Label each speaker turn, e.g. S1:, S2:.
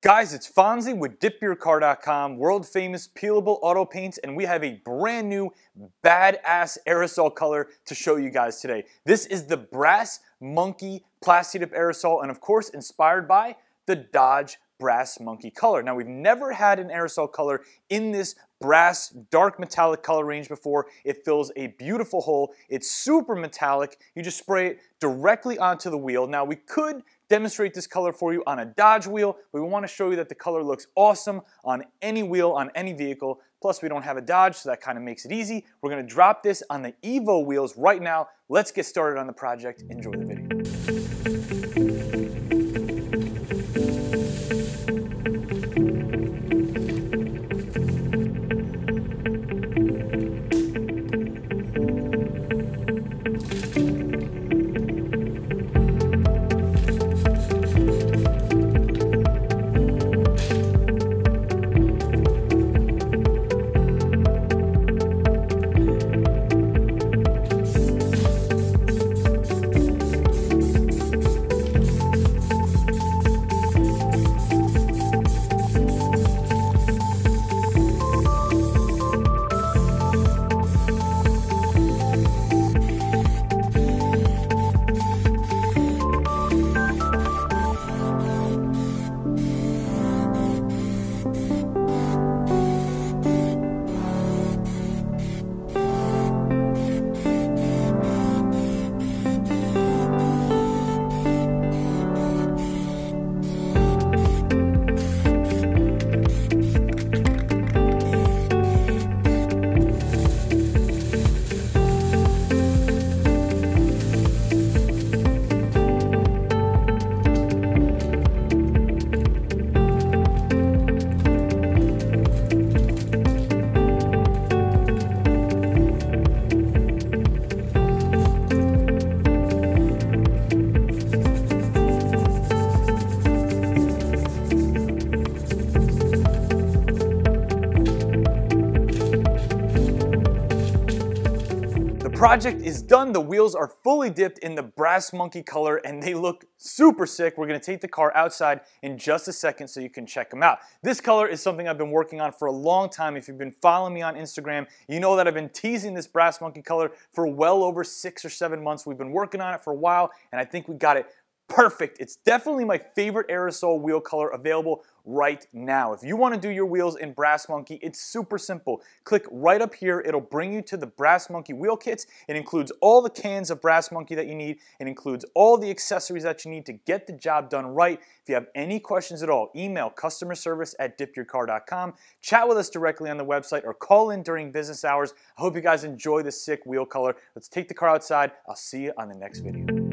S1: Guys, it's Fonzie with dipyourcar.com, world famous peelable auto paints, and we have a brand new badass aerosol color to show you guys today. This is the Brass Monkey Plasti Dip Aerosol, and of course, inspired by the Dodge Brass Monkey color. Now, we've never had an aerosol color in this brass dark metallic color range before. It fills a beautiful hole. It's super metallic. You just spray it directly onto the wheel. Now, we could demonstrate this color for you on a Dodge wheel, we want to show you that the color looks awesome on any wheel, on any vehicle. Plus, we don't have a Dodge, so that kind of makes it easy. We're going to drop this on the Evo wheels right now. Let's get started on the project. Enjoy the video. Project is done. The wheels are fully dipped in the brass monkey color and they look super sick. We're gonna take the car outside in just a second so you can check them out. This color is something I've been working on for a long time. If you've been following me on Instagram, you know that I've been teasing this brass monkey color for well over six or seven months. We've been working on it for a while and I think we got it perfect. It's definitely my favorite aerosol wheel color available right now. If you want to do your wheels in Brass Monkey, it's super simple. Click right up here. It'll bring you to the Brass Monkey wheel kits. It includes all the cans of Brass Monkey that you need. It includes all the accessories that you need to get the job done right. If you have any questions at all, email customer service at dipyourcar.com, chat with us directly on the website, or call in during business hours. I hope you guys enjoy this sick wheel color. Let's take the car outside. I'll see you on the next video.